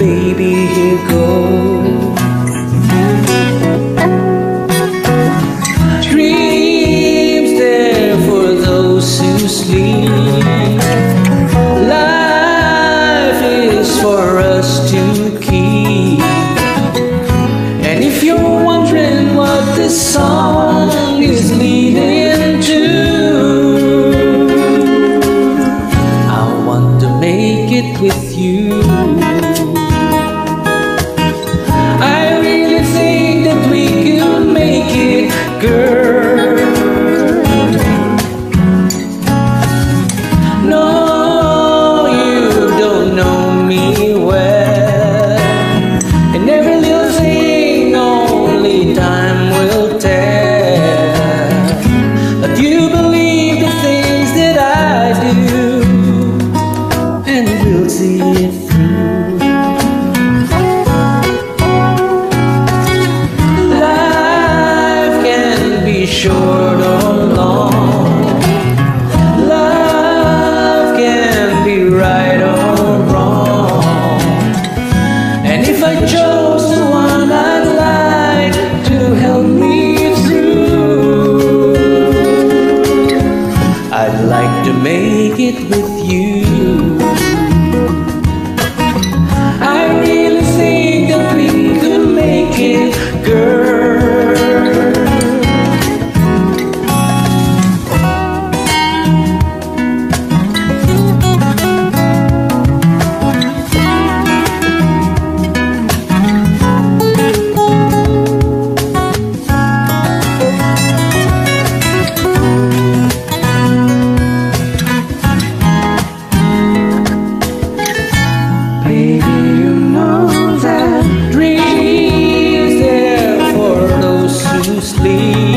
baby, here goes. Life can be short or long. Love can be right or wrong. And if I chose the one I'd like to help me through, I'd like to make it with you. Mary. sleep.